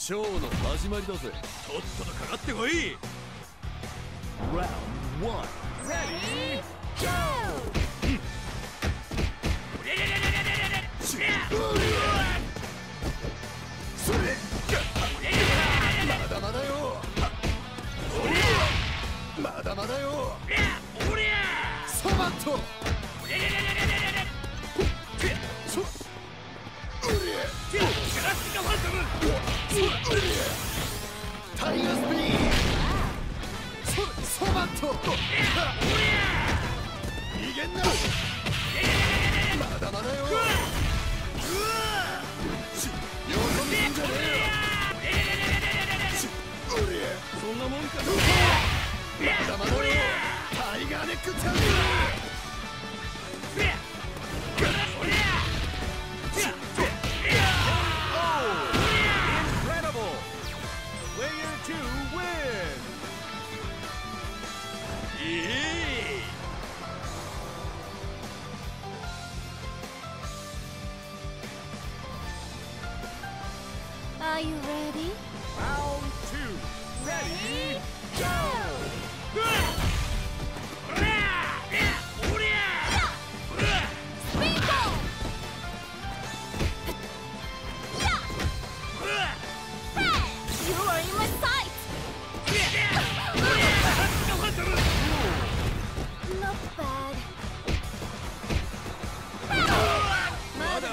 ショーの始まりだぜとっととかかってこい Round 1 Ready Go! まだまだよまだまだよソマットそタイガースピーそソマット逃げんなまだまだよし喜んでんじゃねえよしうりゃそんなもんか。まだまだよタイガーネックチャンピオ Are you ready? Round 2 Ready Go! Speedball!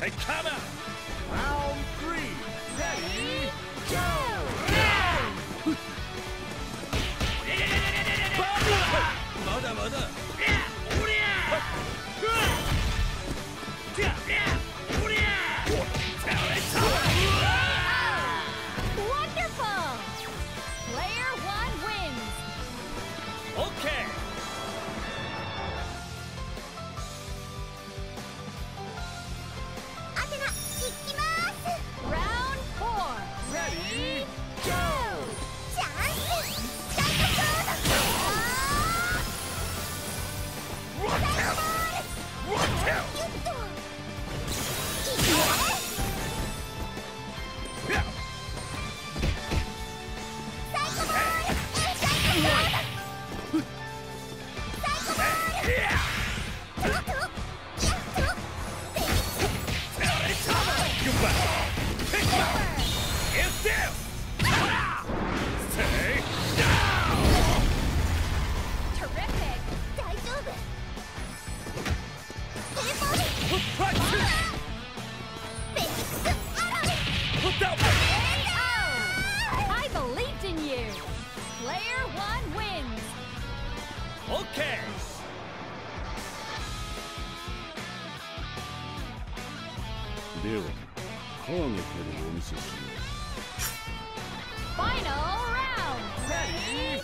Hey, come out! Round 3 Ready Go! まだ Goodbye! Player では、カーネフェルをお見せしよう。Final round! Ready?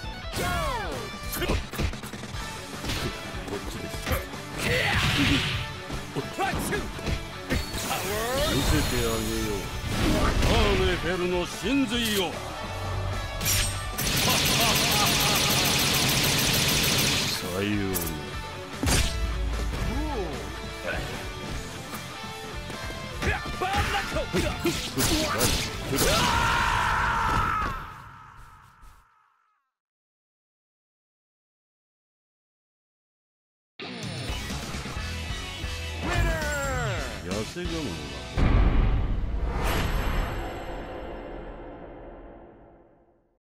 見せてあげよう。カーネフェルの神髄を Are you?